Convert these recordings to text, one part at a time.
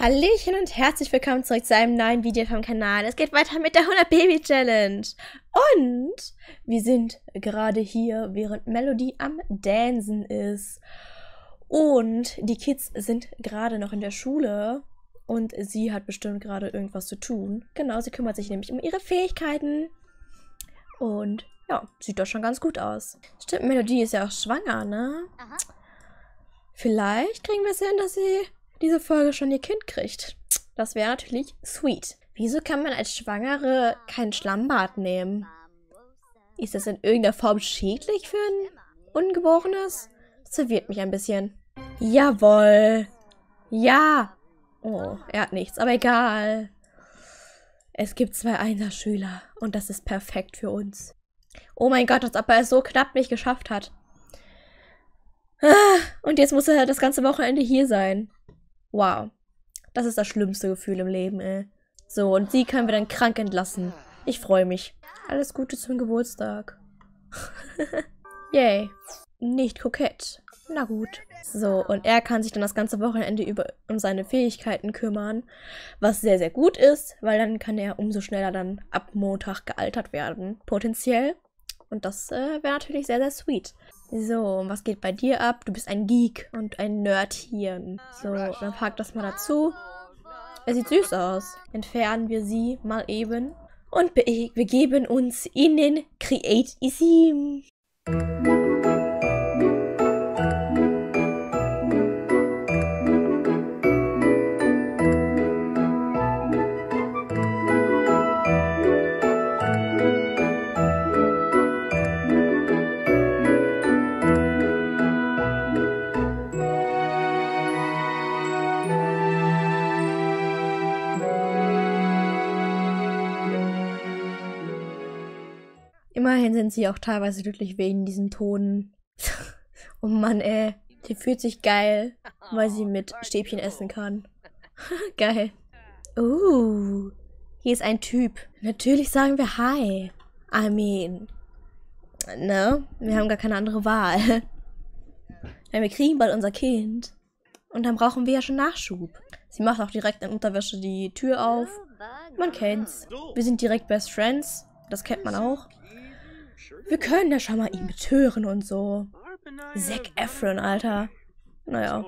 Hallöchen und herzlich willkommen zurück zu einem neuen Video vom Kanal. Es geht weiter mit der 100 Baby Challenge. Und wir sind gerade hier, während Melody am Dansen ist. Und die Kids sind gerade noch in der Schule. Und sie hat bestimmt gerade irgendwas zu tun. Genau, sie kümmert sich nämlich um ihre Fähigkeiten. Und ja, sieht doch schon ganz gut aus. Stimmt, Melody ist ja auch schwanger, ne? Vielleicht kriegen wir es hin, dass sie diese Folge schon ihr Kind kriegt. Das wäre natürlich sweet. Wieso kann man als Schwangere kein Schlammbad nehmen? Ist das in irgendeiner Form schädlich für ein Ungeborenes? Das verwirrt mich ein bisschen. Jawoll. Ja. Oh, er hat nichts, aber egal. Es gibt zwei Einserschüler und das ist perfekt für uns. Oh mein Gott, als ob er es so knapp nicht geschafft hat. Ah, und jetzt muss er das ganze Wochenende hier sein. Wow. Das ist das schlimmste Gefühl im Leben, ey. So, und sie können wir dann krank entlassen. Ich freue mich. Alles Gute zum Geburtstag. Yay. Nicht kokett. Na gut. So, und er kann sich dann das ganze Wochenende über um seine Fähigkeiten kümmern, was sehr, sehr gut ist, weil dann kann er umso schneller dann ab Montag gealtert werden, potenziell. Und das äh, wäre natürlich sehr, sehr sweet. So, was geht bei dir ab? Du bist ein Geek und ein Nerdhirn. So, dann pack das mal dazu. Er sieht süß aus. Entfernen wir sie mal eben. Und wir geben uns in den Create Isim. Immerhin sind sie auch teilweise glücklich wegen diesen Tonen. oh Mann, ey. Die fühlt sich geil, weil sie mit Stäbchen essen kann. geil. Uh, hier ist ein Typ. Natürlich sagen wir Hi. I mean, ne? Wir haben gar keine andere Wahl. Denn wir kriegen bald unser Kind. Und dann brauchen wir ja schon Nachschub. Sie macht auch direkt in Unterwäsche die Tür auf. Man kennt's. Wir sind direkt Best Friends. Das kennt man auch. Wir können ja schon mal ihn betören und so. Zack Efron, Alter. Naja.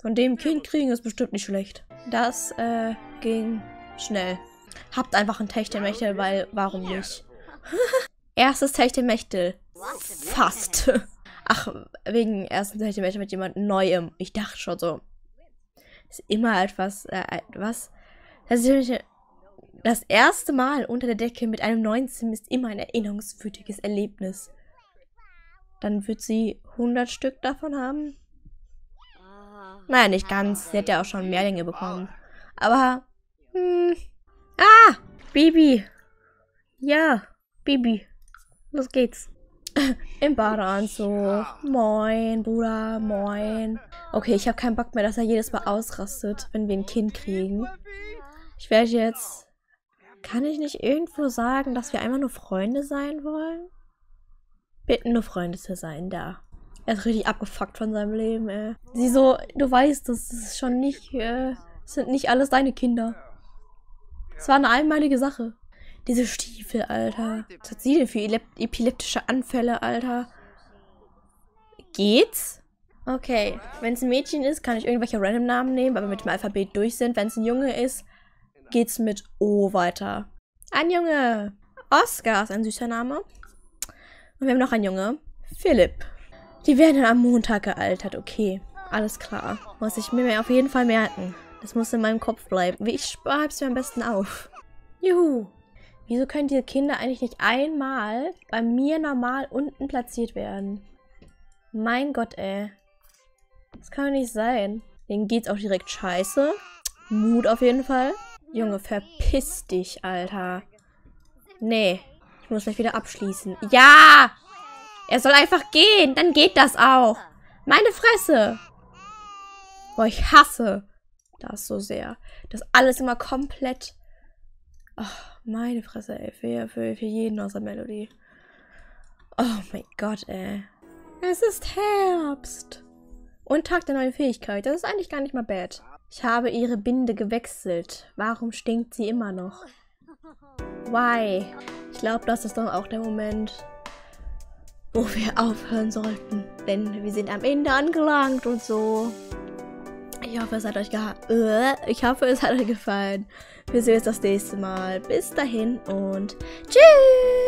Von dem Kind kriegen ist bestimmt nicht schlecht. Das, äh, ging schnell. Habt einfach ein Techtelmechtel, weil, warum nicht? Erstes Techtelmechtel. Fast. Ach, wegen ersten Techtelmechtel mit jemand Neuem. Ich dachte schon so. Ist immer etwas, äh, was? Das ist das erste Mal unter der Decke mit einem neuen Sim ist immer ein erinnerungswürdiges Erlebnis. Dann wird sie 100 Stück davon haben. Naja, nicht ganz. Sie hat ja auch schon Mehrlinge bekommen. Aber, hm. Ah! Bibi! Ja, Bibi. Los geht's. Im Badeanzug. Moin, Bruder, moin. Okay, ich habe keinen Bock mehr, dass er jedes Mal ausrastet, wenn wir ein Kind kriegen. Ich werde jetzt kann ich nicht irgendwo sagen, dass wir einfach nur Freunde sein wollen? Bitten nur Freunde zu sein, da. Er ist richtig abgefuckt von seinem Leben, ey. Sie so, du weißt, das ist schon nicht, äh, sind nicht alles deine Kinder. Es war eine einmalige Sache. Diese Stiefel, Alter. Was hat sie denn für epileptische Anfälle, Alter? Geht's? Okay, wenn es ein Mädchen ist, kann ich irgendwelche random Namen nehmen, aber mit dem Alphabet durch sind. Wenn es ein Junge ist, geht's mit O weiter. Ein Junge. Oscar ist ein süßer Name. Und wir haben noch einen Junge. Philipp. Die werden am Montag gealtert. Okay, alles klar. Muss ich mir auf jeden Fall merken. Das muss in meinem Kopf bleiben. Ich spare es mir am besten auf. Juhu. Wieso können diese Kinder eigentlich nicht einmal bei mir normal unten platziert werden? Mein Gott, ey. Das kann doch nicht sein. Denen geht's auch direkt scheiße. Mut auf jeden Fall. Junge, verpiss dich, Alter. Nee, ich muss gleich wieder abschließen. Ja! Er soll einfach gehen, dann geht das auch. Meine Fresse. Boah, ich hasse das so sehr. Das alles immer komplett... Oh, meine Fresse, ey. Für, für, für jeden aus der Melodie. Oh mein Gott, ey. Es ist Herbst. Und Tag der neuen Fähigkeit. Das ist eigentlich gar nicht mal bad. Ich habe ihre Binde gewechselt. Warum stinkt sie immer noch? Why? Ich glaube, das ist doch auch der Moment, wo wir aufhören sollten. Denn wir sind am Ende angelangt und so. Ich hoffe, es hat euch äh, Ich hoffe, es hat euch gefallen. Wir sehen uns das nächste Mal. Bis dahin und tschüss!